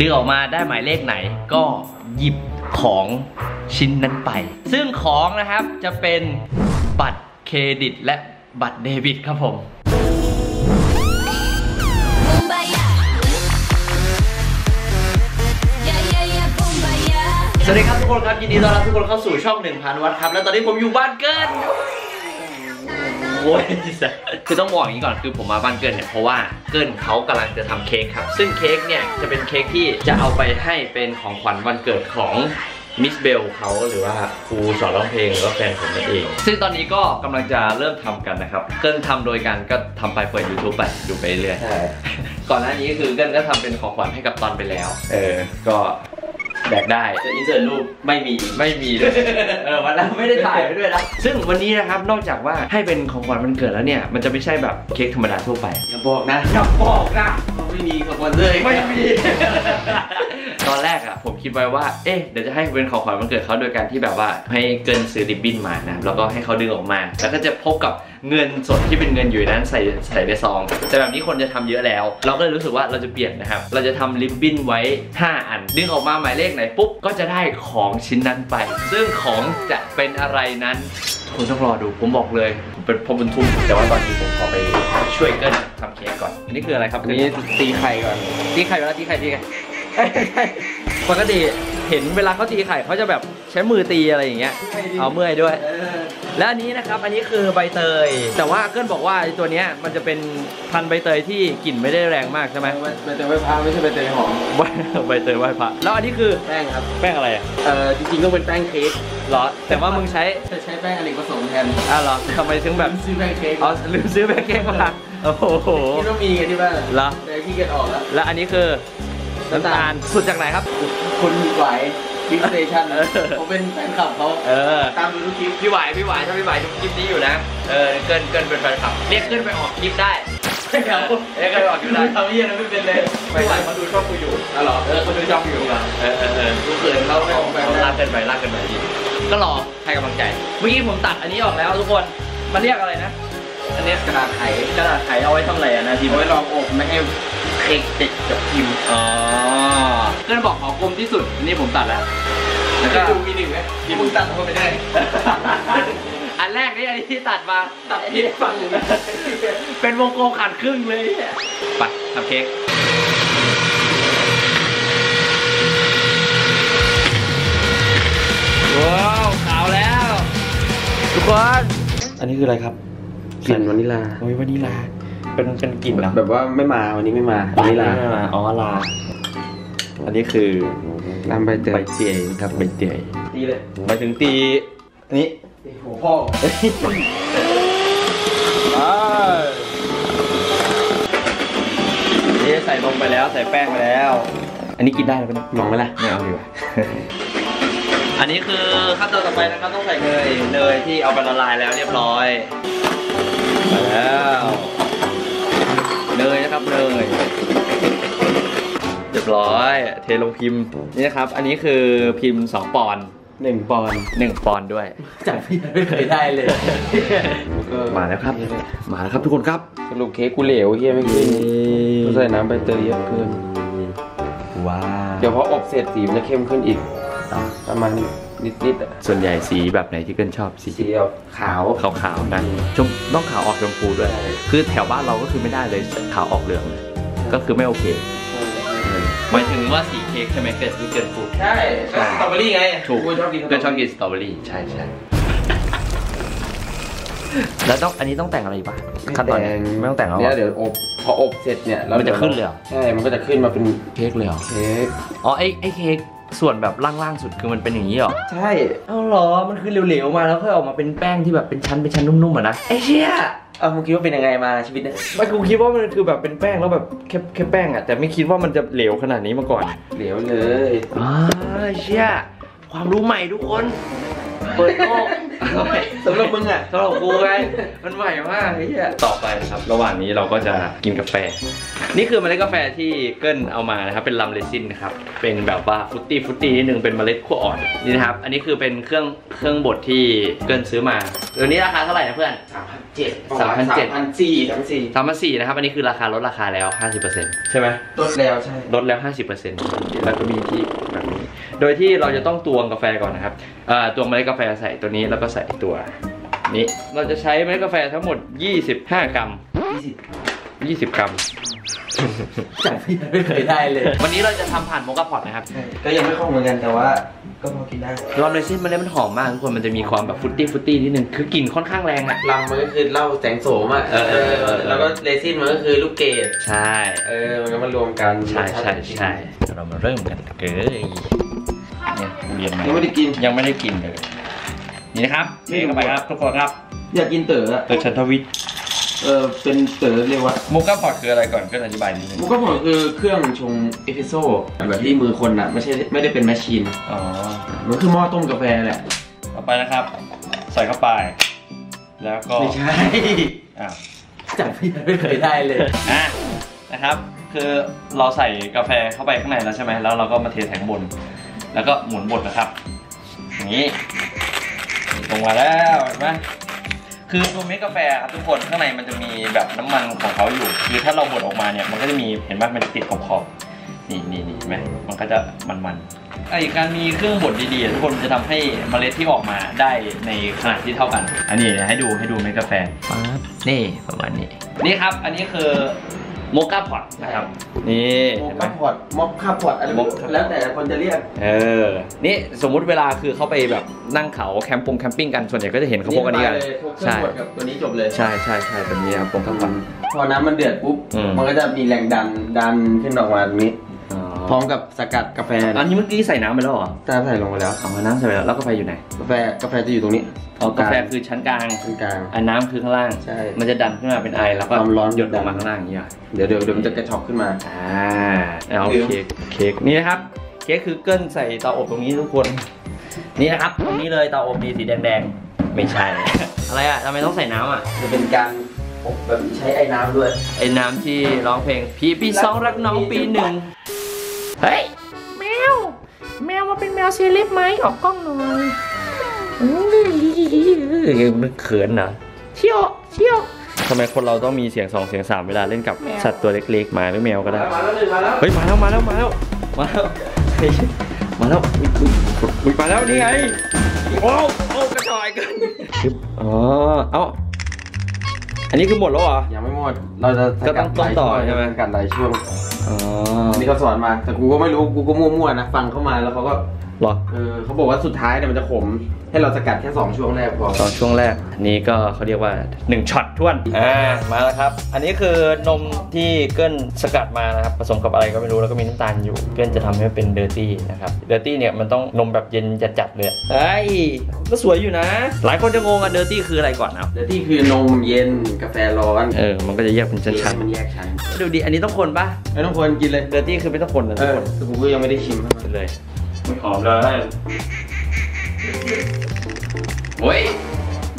ดึงออกมาได้หมายเลขไหนก็หยิบของชิ้นนั้นไป ซึ่งของนะครับจะเป็นบัตรเครดิตและบัตรเดบิตครับผม Bombaya. Yeah, yeah, yeah, bombaya. สวัสดีครับทุกคนครับยินดีต้อนรับทุกคนเข้าสู่ช่อง1000วัตต์ครับ และตอนนี้ผมอยู่บ้านเกิน โอ้ยคือต้องบอกอย่างนี้ก่อนคือผมมาบ้านเกินเนี่ยเพราะว่าเกินเขากำลังจะทำเค้กครับ ซึ่งเค้กเนี่ยจะเป็นเค้กที่จะเอาไปให้เป็นของขวัญวันเกิดของมิสเบลเขาหรือว่าครูสอนร้องเพลงหรือว่าแฟนผมนั่นเอง ซึ่งตอนนี้ก็กำลังจะเริ่มทำกันนะครับ เกินทำโดยการก็ทำไปเปิด YouTube ไปดูไปเรื่อยใช่ก่อนหน้านี้คือเกินก็ทำเป็นของขวัญให้กับตอนไปแล้ว เออ ก็ แบกได้จะอินเสิร์ตรูปไม่มีไม่มีเลยเออวันนั้นไม่ได้ถ่ายไปด้วยนะซึ่งวันนี้นะครับนอกจากว่าให้เป็นของขวัญวันเกิดแล้วเนี่ยมันจะไม่ใช่แบบเค้กธรรมดาทั่วไปอย่าบอกนะอย่าบอกนะไม่มีสปอนเซอร์ไม่มีตอนแรกอะผมคิดไว้ว่า เอ๊ะ เดี๋ยวจะให้เป็นของขวัญวันเกิดเขาโดยการที่แบบว่าให้เกินซื้อริบบิ้นมานะ แล้วก็ให้เขาดึงออกมา แล้วก็จะพบกับเงินสดที่เป็นเงินอยู่นั้นใส่ใส่ในซอง แต่แบบนี้คนจะทำเยอะแล้ว เราก็เลยรู้สึกว่าเราจะเปลี่ยนนะครับ เราจะทำริบบิ้นไว้ 5 อัน ดึงออกมาหมายเลขไหนปุ๊บ ก็จะได้ของชิ้นนั้นไป ซึ่งของจะเป็นอะไรนั้นคุณต้องรอดูผมบอกเลยผมเป็นพอบรรทุกแต่ว่าตอนนี้ผมขอไปช่วยเกินทำเค้กก่อน อันนี้คืออะไรครับอันนี้ตีไข่ก่อนตีไข่เวลาตีไข่ตีไง ปกติเห็นเวลาเขาตีไข่เขาจะแบบใช้มือตีอะไรอย่างเงี้ย เอาเมื่อยด้วย และอันนี้นะครับ อันนี้คือใบเตย แต่ว่าเกิลบอกว่าไอ้ตัวเนี้ยมันจะเป็นพันธุ์ใบเตยที่กลิ่นไม่ได้แรงมากใช่ไหมใบเตยไว้พาไม่ใช่ใบเตยหอม ใบเตยไหว้พระแล้วอันนี้คือแป้งครับ แป้งอะไรอะเอ่อจริงๆต้องเป็นแป้งเค้กเหรอ แต่ว่ามึงใช้จะใช้แป้งอเนกประสงค์แทนอะเหรอทำไมถึงแบบซื้อแป้งเค้กอ๋อลืมซื้อแป้งเค้กมาโอ้โหคิดว่ามีกันที่บ้านเหรอแต่ขี้เกียจออกแล้ว แล้วอันนี้คือ น้ำตาลสุดจากไหนครับคุณหวาย Big Station เออผมเป็นแฟนคลับเขาเออตามดูทุกคลิปพี่หวายพี่หวายถ้าพี่หวายดูคลิปนี้อยู่นะ เออเกิ้ลเกิ้ลเป็นแฟนคลับ เรียกขึ้นไปออกคลิปได้ไม่เอาเรียกขึ้นไปออกคลิปได้ทำเยี่ยนะไม่เป็นเลยพี่หวายเขาดูช่องกูอยู่อ๋อเหรอเออเขาดูช่องกูอยู่เออเออเออดูเขินเขาไม่เขาออกแบบเขาลากเกินไปลากเกินไปดีก็รอให้กำลังใจ เมื่อกี้ผมตัดอันนี้ออกแล้วทุกคนมันเรียกอะไรนะ อันเนี้ยกระดาษไขกระดาษไขเอาไว้ทำอะไรอะนะทีเอาไว้รองอบไม่ให้ เค้กติดกับพิมพ์อ๋อเกินบอกขอกลมที่สุดอันนี้ผมตัดแล้ว แล้วก็ดูมีหนึ่งไหมที่มึงตัดมาไม่ได้ อันแรกนี่อันนี้ที่ตัดมา ตัดผิดฝั่งหนึ่งนะเป็นวงกลมขาดครึ่งเลยเนี่ยไปทำเค้กว้าวขาวแล้ว ทุกคน อันนี้คืออะไรครับกลิ่นวานิลา โอ้ยวานิลา เป็นเป็นกลิ่นเหรอแบบว่าไม่มาวันนี้ไม่มาวานิลาไม่มาอ๋อลาอันนี้คือตามใบเตใบยเตยครับใบเตยตีเลยหมายถึงตีอันนี้หัวพ่อนี่ใส่ลงไปแล้วใส่แป้งไปแล้ว อันนี้กินได้แล้วปะเนี่ยมองไหมล่ะไม่เอาดีกว่าอันนี้คือขั้นตอนต่อไปนะครับต้องใส่เนยเนยที่เอาไปละลายแล้วเรียบร้อยมาแล้ว เนยนะครับเนยเรียบร้อย เทลงพิมพ์นี่นะครับ อันนี้คือพิมพ์ 2 ปอนด์หนึ่งปอนด์1ปอนด์ด้วยจับพี่ไม่เคยได้เลย มาแล้วครับ มาแล้วครับทุกคนครับสรุปเค้กกูเหลวเฮียไม่ขึ้นต้องใส่น้ำใบเตยเยอะเกินว้าเดี๋ยวพออบเสร็จสีมันจะเข้มขึ้นอีกประมาณนิ ดๆอะส่วนใหญ่สีแบบไหนที่เกินชอบสีสีออกขาวขาวๆนะชมต้องขาวออกชมพูด้วยคือแถวบ้านเราก็คือไม่ได้เลยขาวออกเหลืองเลยก็คือไม่โอเคหมายถึงว่าสีเค้กใช่ไหมเกิดที่เกินฟูดใช่ก็สตรอเบอรี่ไงถูกกูชอบกินก็ชอบกินสตรอเบอรี่ใช่ใช่แล้วต้องอันนี้ต้องแต่งอะไรอีกปะขั้นตอนนี้ไม่ต้องแต่งแล้วเหรเนี่อยเดี๋ยวอบพออบเสร็จเนี่ยแล้วมันจะขึ้นเลยเหรอ ใช่ มันก็จะขึ้นมาเป็นเค้กเลยเหรอ เค้กอ๋อไอไอเค้ก ส่วนแบบล่างๆสุดคือมันเป็นอย่างนี้เหรอ ใช่ เอาเหรอ มันคือเหลวๆมาแล้วค่อยออกมาเป็นแป้งที่แบบเป็นชั้นเป็นชั้นนุ่มๆอะนะไอเชี่ยเอามึงคิดว่าเป็นยังไงมาชีวิตเนี่ยไม่กูคิดว่ามันคือแบบเป็นแป้งแล้วแบบแค่แค่แป้งอะแต่ไม่คิดว่ามันจะเหลวขนาดนี้มาก่อน เหลวเลยอ่าเชี่ยความรู้ใหม่ทุกคน เปิดโลก สำหรับมึงอะสำหรับกูไงมันใหม่มากไอ้เหี้ยต่อไปนะครับ ระหว่างนี้เราก็จะกินกาแฟ นี่คือเมล็ดกาแฟที่เกิ้ลเอามานะครับ เป็นลัมเรซินนะครับ เป็นแบบว่าฟรุตตี้ฟรุตตี้นิดนึงเป็นเมล็ดขั้วอ่อนนี่นะครับ อันนี้คือเป็นเครื่องเครื่องบดที่เกิ้ลซื้อมาเดี๋ยวนี้ราคาเท่าไหร่นะเพื่อนเจ็ดสามพันเจ็ดพันสี่สามสี่สามพันสี่นะครับ อันนี้คือราคาลดราคาแล้ว 50%ใช่ไหมลดแล้วใช่ลดแล้ว 50%แล้วก็มีที่แบบนี้ โดยที่เราจะต้องตวงกาแฟก่อนนะครับอ่าตวงเมล็ดกาแฟใส่ตัวนี้แล้วก็ใส่ตัวนี้เราจะใช้เมล็ดกาแฟทั้งหมด 25 กรัมยี่สิบ20 กรัมจับไม่เคยได้เลย วันนี้เราจะทำผ่านโมกาพอตนะครับ ก็ยังไม่คล่องเหมือนกันแต่ว่าก็พอกินได้รอมเลซินมันเล่มันหอมมากทุกคนมันจะมีความแบบฟรุตตี้ฟรุตตี้นิดนึงคือกลิ่นค่อนข้างแรงอะลำมันก็คือเหล้าแสงโสมอะเออเออเออเออแล้วก็เรซินมันก็คือลูกเกดใช่ เออมันก็มารวมกันใช่ใช่ใช่เดี๋ยวเรามาเริ่มกันเลย เนี่ยเรียนมายังไม่ได้กิน ยังไม่ได้กินเลย นี่นะครับเทเข้าไปครับทุกคนครับ อยากกินเต๋ออะเตอร์ชันทวิทเออเป็นเต๋อเรียกว่า moka pot คืออะไรก่อนก็อธิบายนิดนึงมันก็บอกคือเครื่องชงเอสเปรสโซ่แบบที่มือคนอะไม่ใช่ไม่ได้เป็น machine อ๋อมันคือหม้อต้มกาแฟแหละต่อไปนะครับ ใส่เข้าไป แล้วก็ไม่ใช่อะจับไม่เคยได้เลยอะนะครับ คือเราใส่กาแฟเข้าไปข้างในแล้วใช่ไหมแล้วเราก็มาเทแทงบน แล้วก็หมุนบดนะครับอย่างนี้ลงมาแล้วเห็นไหมคือตัวเม็ดกาแฟครับทุกคนข้างในมันจะมีแบบน้ำมันของเขาอยู่ คือถ้าเราบดออกมาเนี่ยมันก็จะมีเห็นไหมมันจะติดขอบขอบๆนี่นี่นี่เห็นไหมมันก็จะมันๆไอการมีเครื่องบดดีๆอะทุกคนมันจะทำให้เมล็ดที่ออกมาได้ในขนาดที่เท่ากัน อันนี้ให้ดูให้ดูเม็ดกาแฟปั๊บนี่ประมาณนี้นี่ครับอันนี้คือ โมกาพอตนะครับ นี่โมเห็นไหม คาพอดม็อบคาพอดอะไรไม่รู้ม็อบคาพอดแล้วแต่คนจะเรียกเออ นี่สมมุติเวลาคือเขาไปแบบนั่งเขาแคมปงแคมปิ้งกัน ส่วนใหญ่ก็จะเห็นเขาพกอันนี้กันมาเลยพกเครื่อใช่ งบดกับตัวนี้จบเลยใช่ใช่ใช่แบบนี้ครับปงกาพอตพอน้ำมันเดือดปุ๊บ อืม มันก็จะมีแรงดันดันขึ้นออกมาตรงนี้ พร้อมกับสกัดกาแฟอันนี้เมื่อกี้ใส่น้ำไปแล้วเหรอถ้าใส่ลงไปแล้วเอาน้ำใส่ไปแล้วแล้วกาแฟอยู่ไหน กาแฟกาแฟจะอยู่ตรงนี้อ๋อกาแฟคือชั้นกลางตรงกลางอันน้ำคือข้างล่างใช่มันจะดันขึ้นมาเป็นไอแล้วก็ความร้อนหยดลงมาข้างล่างอย่างเงี้ยเดี๋ยวเดี๋ยวเดี๋ยวมันจะกระชอกขึ้นมาอ่าเอาเค้กเค้กนี่นะครับเค้กคือเกิ้ลใส่เตาอบตรงนี้ทุกคน นี่นะครับตรงนี้เลยเตาอบดีสีแดงๆไม่ใช่อะไรอะทำไมต้องใส่น้ำอะจะเป็นการอบแบบใช้ไอ้น้ำด้วยไอ้น้ำที่ร้องเพลงพี่พี่สองรักน้องปีหนึ่ง เฮ้ยแมว แมวมาเป็นแมวเซเลบไหมออกกล้องหน่อยอื้อมันเขินเหรอเชี่ยวเชี่ยวทำไมคนเราต้องมีเสียงสองเสียงสามเวลาเล่นกับสัตว์ตัวเล็กๆหมาหรือแมวก็ได้มาแล้วหนึ่งมาแล้วเฮ้ยมาแล้วมาแล้วมาแล้วมาแล้วเฮ้ยมาแล้วอุ๊ยอุ๊ยอุ๊ยมาแล้วนี่ไงโอ้โอ้กระจอยกันคืออ๋อเอ้า อันนี้คือหมดแล้วเหรอ ยังไม่หมด เราจะสกัดก็ต้องต่อใช่ไหม สกัดหลายช่วงอ๋อ อันนี้เขาสอนมา แต่กูก็ไม่รู้ กูก็มั่วๆนะ ฟังเขามาแล้วเขาก็เหรอเออเขาบอกว่าสุดท้ายเนี่ยมันจะขม ให้เราสกัดแค่สองช่วงแรกพอตอนช่วงแรกอันนี้ก็เขาเรียกว่า1ช็อตท้วนอ่ามาแล้วครับ อันนี้คือนมที่เกิ้ลสกัดมานะครับผสมกับอะไรก็ไม่รู้แล้วก็มีน้ำตาลอยู่ เกิ้ลจะทำให้เป็น dirty นะครับ dirty เนี่ยมันต้องนมแบบเย็นจัดๆเลยเฮ้ยก็สวยอยู่นะ หลายคนจะงงอะเดอร์ตี้คืออะไรก่อนนะครับเดี๋ยวที่คือนมเย็นกาแฟร้อนเออมันก็จะแยกเป็นชั้นมันแยกชั้นๆดูดิอันนี้ต้องคนปะไม่ต้องควรกินเลย เดอร์ตี้คือไม่ต้องคนนะเอทุกอคนแต่กูก็ยังไม่ได้ชิมให้มันไปเลย ไม่หอมเลยโอ้ย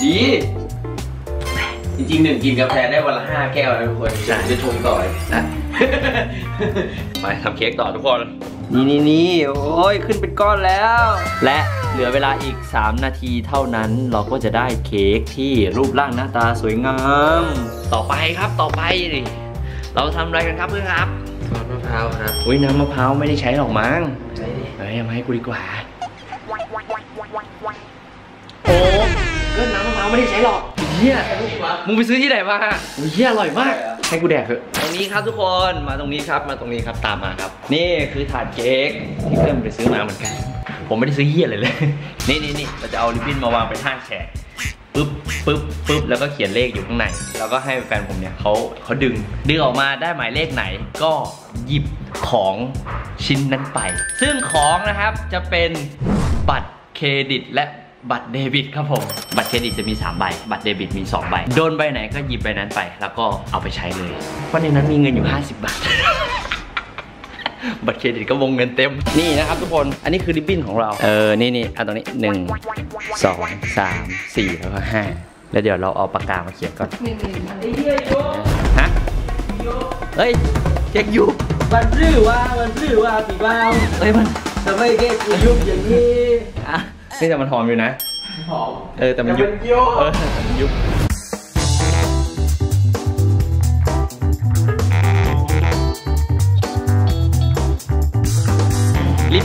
ดี จริงๆหนึ่งกินกาแฟได้วันละห้าแก้วนะทุกคนใช่จะชงต่อเลยนะไปทำเค้กต่อทุกคน นี่นี่นี่โอ้ยขึ้นเป็นก้อนแล้ว และเหลือเวลาอีก 3 นาทีเท่านั้นเราก็จะได้เค้กที่รูปร่างหน้าตาสวยงาม ต่อไปครับต่อไป เราทำอะไรกันครับเพื่อนครับทอดมะพร้าวครับ อุ้ยน้ำมะพร้าวไม่ได้ใช้หรอกมั้งใช่ดิ เฮ้ยเอามาให้กูดีกว่า โอ้เกินน้ำมะพร้าวไม่ได้ใช้หรอกเฮียมึงไปซื้อที่ไหนมาโอ้ยเฮียอร่อยมาก ให้กูแดกเถอะตรงนี้ครับทุกคนมาตรงนี้ครับมาตรงนี้ครับตามมาครับ นี่คือถาดเค้กที่เพื่อนไปซื้อมาเหมือนกัน ผมไม่ได้ซื้อเฮียเลยเลย นี่นี่นี่เราจะเอาริบบิ้นมาวางเป็นห้าแฉก ปึ๊บปึ๊บปึ๊บแล้วก็เขียนเลขอยู่ข้างใน แล้วก็ให้แฟนผมเนี่ยเขาเขาดึง ดึงออกมาได้หมายเลขไหนก็หยิบของชิ้นนั้นไป ซึ่งของนะครับจะเป็นบัตรเครดิตและบัตรเดบิตครับผม บัตรเครดิตจะมี 3 ใบ บัตรเดบิตมี 2 ใบ โดนใบไหนก็หยิบใบนั้นไป แล้วก็เอาไปใช้เลย เพราะในนั้นมีเงินอยู่ 50 บาท บัตรเครดิตก็วงเงินเต็ม นี่นะครับทุกคน อันนี้คือริบบิ้นของเรา เออ นี่นี่เอาตรงนี้1 2 3 4แล้วก็5แล้วเดี๋ยวเราเอาปากกามาเขียนก่อนฮะเฮ้ยเช็คยุบมันรื่อว่ามันรื่อว่าปีบ้าวเฮ้ยมันทำไมเก๊กกูยุบอย่างนี้อะนี่แต่มันหอมอยู่นะหอมเออแต่มันยุบโยเออแต่มันยุบ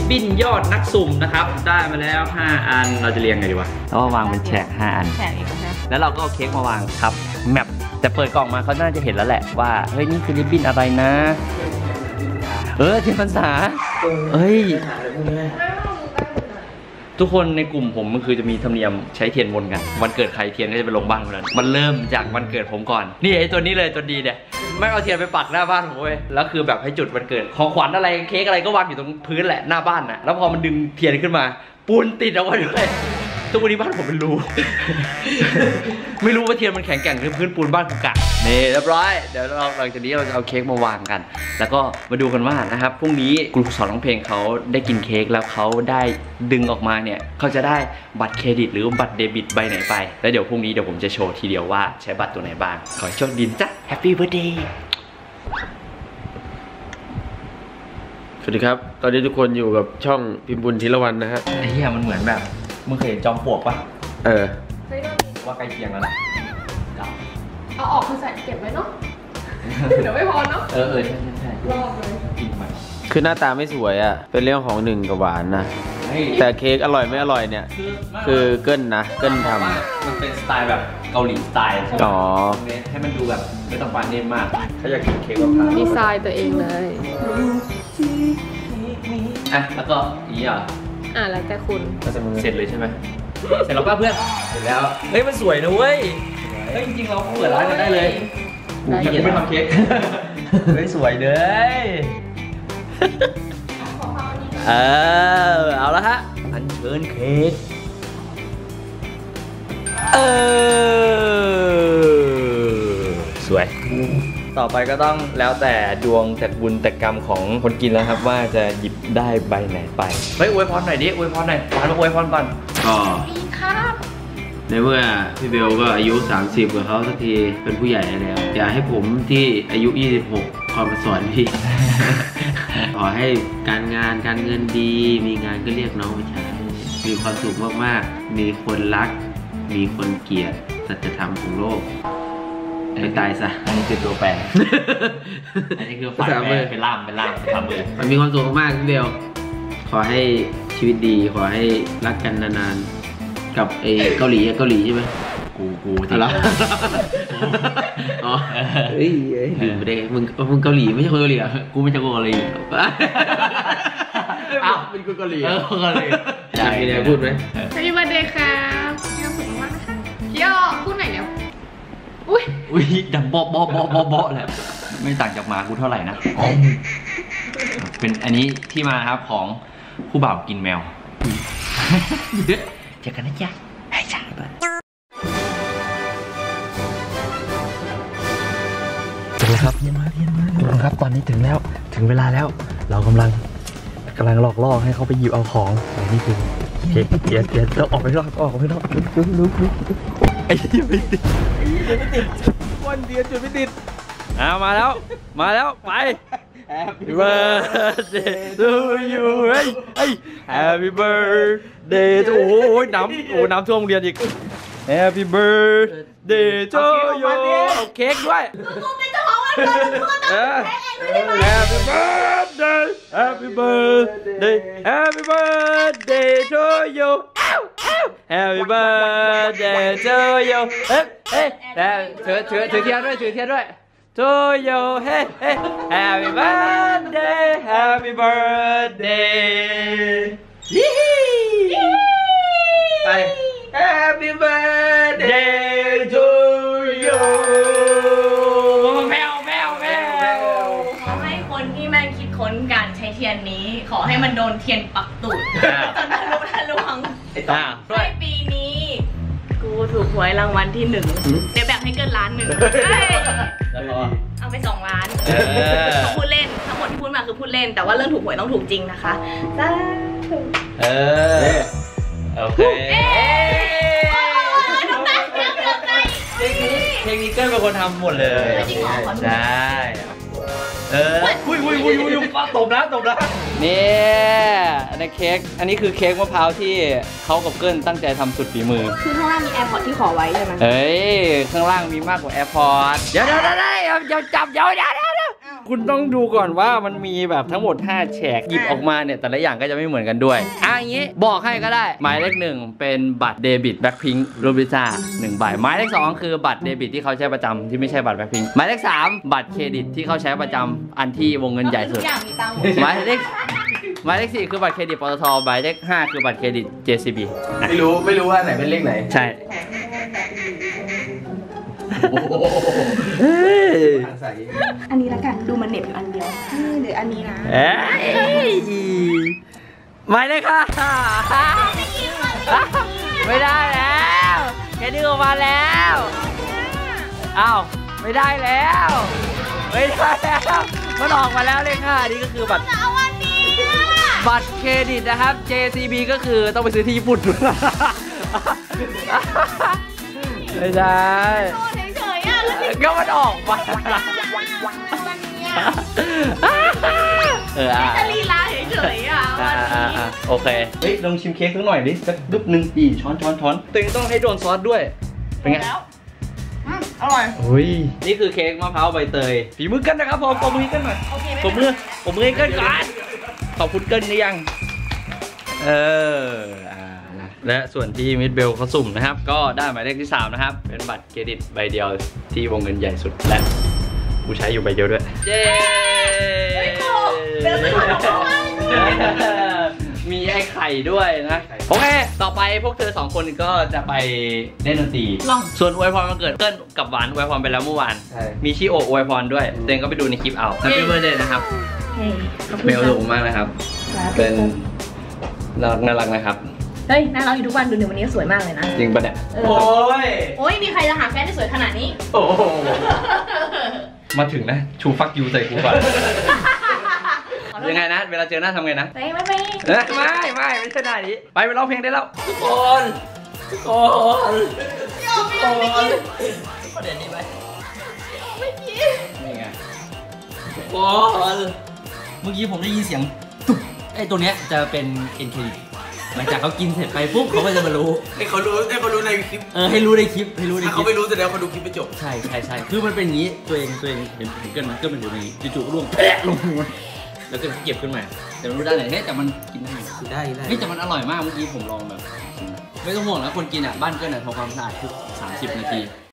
บิ้นยอดนักสุ่มนะครับ ได้มาแล้ว 5 อันเราจะเรียงไงดีวะเราวางเป็นแฉก5อัน แฉกอีกนะแล้วเราก็เอาเค้กมาวางครับแมปแต่เปิดกล่องมาเขาน่าจะเห็นแล้วแหละว่าเฮ้ยนี่คือริบบิ้นอะไรนะ เออเทียนพรรษาเฮ้ย ทุกคนในกลุ่มผมมันคือจะมีธรรมเนียมใช้เทียนวนกัน วันเกิดใครเทียนก็จะไปลงบ้านคนนั้นมันเริ่มจากวันเกิดผมก่อน นี่ไอ้ตัวนี้เลยตัวดีเนี่ยไม่เอาเทียนไปปักหน้าบ้านผมเว้ยแล้วคือแบบให้จุดวันเกิดของขวัญอะไรเค้กอะไรก็วางอยู่ตรงพื้นแหละหน้าบ้านน่ะแล้วพอมันดึงเทียนขึ้นมาปูนติดเอาไว้ด้วย ทุกวันนี้บ้านผมเป็นรู ไม่รู้ว่าเทียนมันแข็งแกร่งหรือพื้นปูนบ้านกูกะนี่เรียบร้อย เดี๋ยวเราหลังจากนี้เราจะเอาเค้กมาวางกัน แล้วก็มาดูกันว่านะครับพรุ่งนี้ครูสอนร้องเพลงเขาได้กินเค้กแล้วเขาได้ดึงออกมาเนี่ยเขาจะได้บัตรเครดิต หรือบัตรเดบิตใบไหนไปแล้วเดี๋ยวพรุ่งนี้เดี๋ยวผมจะโชว์ทีเดียวว่าใช้บัตรตัวไหนบ้างขอโชคดีจ้ะแฮปปี้เบ t ร์ a เดย์สวัสดีครับ ตอนนี้ทุกคนอยู่กับช่องพิมพ์บุญธีรวันนะฮะไอ้เหี้ยมันเหมือนแบบ มึงเคยเห็นจอมปลวกปะเออ เฮ้ยว่าใกล้เคียงแล้วนะเอาออกคือใส่เก็บไว้เนาะ เดี๋ยวไม่พอเนาะ เออเออใช่ใช่ใช่รอบเลยกินมันคือหน้าตาไม่สวยอะ เป็นเรื่องของหนึ่งกับหวานนะ เฮ้ยแต่เค้กอร่อยไม่อร่อยเนี่ย คือคือเกิ้ลนะ เกิ้ลทมันเป็นสไตล์แบบเกาหลีสไตล์ใช่ไหมอ๋อเน้นให้มันดูแบบไม่ต้องปานเน้นมากถ้าอยากกินเค้กมะพร้าวดีไซน์ตัวเองเลย อะแล้วก็อย่างนี้เหรอ อะแล้วแต่คุณเสร็จเลยใช่ไหมเสร็จแล้วป่ะเพื่อนเสร็จแล้ว เฮ้ยมันสวยนะเว้ย เฮ้ยจริงๆเราเปิดร้านกันได้เลยได้อยากเยจะอะไปทำเค้ก เฮ้ยสวยเลยเออเอาละฮะ อันเชิญเค้ก เออ สวย ต่อไปก็ต้องแล้วแต่ดวงแต่บุญแต่กรรมของคนกินแล้วครับ ว่าจะหยิบได้ใบไหนไปเฮ้ยอวยพรหน่อยดิอวยพรหน่อยหวานมาอวยพรก่อนำก็ในเมื่อพี่เบลก็อายุ 30กับเขาสักทีเป็นผู้ใหญ่แล้วอย่าให้ผมที่อายุ 26คอยมาสอนพี่ ขอให้การงานการเงินดี มีงานก็เรียกน้องไปใช้มีความสุขมาก ๆ มีคนรัก มีคนเกลียดสัจธรรมของโลก ไปตายซะ อันนี้คือตัวแปร อันนี้คือฝ่ายภาษามืแม่อเป็นล่ามเป็นล่ามทำมือมันมีความสุขมากๆพี่เบลขอให้ชีวิตดีขอให้รักกันนานๆ กับเอเกาหลีอะเกาหลีใช่ไหมกูกูอ๋อเหรออ๋อเฮ้ยเอ้ยลืมไปได้ไงมึงมึงเกาหลีไม่ใช่คนเกาหลีเหรอะกูไม่ใช่กูเลยอ้าวเป็นคนเกาหลีเออคนเกาหลีได้มีอะไรพูดไหม h a p p ี b เบ t ร์ a เดย์ครับเที่ยวสุขมากนะคะเที่ยวพูดไหนอยเร็ว อุ้ยอุ้ยดังเบาะเบาะเบาะเบาะเบาะแหละไม่ต่างจากหมากูเท่าไหร่นะเป็นอันนี้ที่มาครับของผู้บ่าวกินแมวเจอกันนะจ๊ะให้จ้าถึงแล้วครับเทียนมาเทียนมาทุกคนครับตอนนี้ถึงแล้วถึงเวลาแล้ว เรากำลังกำลังหลอกล่อให้เขาไปหยิบเอาของแต่นี่คือเค้กเทียนเทียนเราออกไปนอกออกไปนอกลุกลุกลุกลุกไอ้ที่ไม่ติด วันเดียวจุดไม่ติด อ่ามาแล้ว มาแล้วไป Happy birthday to you เฮ้ยเฮ้ย Happy birthday to โอ้โหน้ำโอ้น้ำท่วมโรงเรียนอีก Happy birthday to you เอาเค้กด้วย เออ Happy birthday Happy birthday Happy birthday to you อ้าวอ้าว Happy birthday to you เฮ้ย เฮ้ยแล้วถือถือถือเทียนด้วยถือเทียนด้วย to you เฮ้ยเฮ้ย Happy birthday Happy birthday ยี่ไป Happy birthday to you แมวแมวแมวขอให้คนที่แม่งคิดค้นการใช้เทียนนี้ ขอให้มันโดนเทียนปักตูดจนทะลุทะลวงอ่าให้ปีนี้กู ถูกหวยรางวัลที่หนึ่งเดี๋ยวแบ่งให้เกินล้านหนึ่งเฮ้ยแล้วก็เอาไปสองล้านเออเขาพูดเล่นทั้งหมดที่พูดมาคือพูดเล่น แต่ว่าเรื่องถูกหวยต้องถูกจริงนะคะสาธุเออโอเคเอ๊ะโอ๊ยโอ๊ยโอ๊ยน้ำตาเสียเกือบไปเพลงนี้เพลงนี้เกิลเป็นคนทำหมดเลยจริงเหรอขอดูใช่ เอออุ้ยอุ้ยอุ้ยอุ้ยตบนะตบนะนี่อันนี้เค้กอันนี้คือเค้กมะพร้าวที่เขากับเกิลตั้งใจทำสุดฝีมือ คือข้างล่างมี AirPods ที่ขอไว้ใช่ไหมเอ้ยข้างล่างมีมากกว่า AirPods เดี๋ยวเดี๋ยวเดี๋ยวเดี๋ยวจับยวเดี๋ยวเดี๋ยวเดี๋ยว คุณต้องดูก่อนว่ามันมีแบบทั้งหมด 5 แฉกหยิบออกมาเนี่ย แต่ละอย่างก็จะไม่เหมือนกันด้วยอะอย่างงี้บอกให้ก็ได้ หมายเลขหนึ่งเป็นบัตรเดบิตแบ็คพิงรูบิซ่าหนึ่งใบหมายเลขสองคือบัตรเดบิตที่เขาใช้ประจำที่ไม่ใช่บัตรแบ็คพิงหมายเลขสามบัตรเครดิตที่เขาใช้ประจำอันที่วงเงินใหญ่สุทุกอย่างมีตังค์หมดหมายเลขหมายเลขสี่คือบัตรเครดิตปตทหมายเลขห้าคือบัตรเครดิต JCB ไม่รู้ไม่รู้ว่าไหนเป็นเลขไหน ใช่ ใส่อันนี้ละกันดูมันเหน็บอยู่อันเดียวนี่หรืออันนี้นะเอ้ยหมายเลขห้าไม่ได้แล้วแค่ดึงออกมาแล้วอ้าวไม่ได้แล้ว ไม่ได้แล้วมันออกมาแล้วเลขห้านี่ก็คือบัตรเอาอันนี้บัตรเครดิตนะครับ JCB ก็คือต้องไปซื้อที่ญี่ปุ่นไม่ใช่ ก็มันออกมาวันนี้อะเอออะจะลีลาเฉยๆอะอะวันอะนี้อะโอเค เฮ้ยลองชิมเค้กสักหน่อยดิสักดุบหนึ่งอีช้อนช้อนช้อนตึงต้องให้โดนซอสด้วย เป็นไงแล้วอืมอร่อยอุ้ย นี่คือเค้กมะพร้าวใบเตย ฝีมือเกันนะครับผมปรบมือให้เกันหน่อยโอเคไหมปรบมือปรบมือให้เกันก่อนขอบคุณเกินหรือยัง เอออ่านะ และส่วนที่มิดเบลเขาสุ่มนะครับ ก็ได้หมายเลขที่ 3 นะครับ เป็นบัตรเครดิตใบเดียวที่วงเงินใหญ่สุดและกูใช้อยู่ใบเดียวด้วย เย้เฮ้ยโตเบลไม่ขอโทษมีไอ้ไข่ด้วยนะโอเค ต่อไปพวกเธอสองคนก็จะไปเล่นดนตรีลองส่วนอวยพรมันเกิดเกินกับหวานอวยพรไปแล้วเมื่อวานใช่มีชิโออวยพรด้วยเตงก็ไปดูในคลิปเอา Happy Birthday นะครับเฮ้ยขอบคุณเมลสูงมากนะครับครับ เป็นน่ารักน่ารักนะครับ เฮ้ยน่ารักอยู่ทุกวันดูหนึ่งวันนี้ก็สวยมากเลยนะ จริงปะเนี่ยเออโอ้ย โอ้ยมีใครจะหาแฟนที่สวยขนาดนี้ โอ้โหมาถึงนะชูฟักยูใส่กูก่อนยังไงนะ เวลาเจอหน้าทำไงนะไม่ไม่ไม่เอ้ยไม่ไม่ไม่ใช่หน้านี้ไปไปร้องเพลงได้แล้วทุกคนทุกคนทุกคนประเด็นนี้ไปไม่กินนี่ไงทุกคนเมื่อกี้ผมได้ยินเสียงตุ๊บไอ้ตัวเนี้ยจะเป็นเอ็นเค หลังจากเขากินเสร็จไปปุ๊บเขาก็จะมารู้ ให้เขารู้ให้เขารู้ในคลิปเออให้รู้ในคลิปให้รู้ในถ้าคลิเขาป ไม่รู้แสดงว่าเขาดูคลิปไม่จบ ใช่ใช่ใช่คือมันเป็นอย่างนี้ตัวเองตัวเองเห็นเห็นเกินมันเกินมันอยู่ในนี้จู่ๆก็ร่วงแปะลงมาแล้วก็เก็บขึ้นมา แต่ไม่รู้ด้านไหนเนี่ยแต่มันกินได้ได้ได้เฮ้ยแต่มันอร่อยมากเมื่อกี้ผมลองแบบ ไม่ต้องห่วงนะคนกินอะบ้านเกินอะทำความสะอาดทุก30 นาที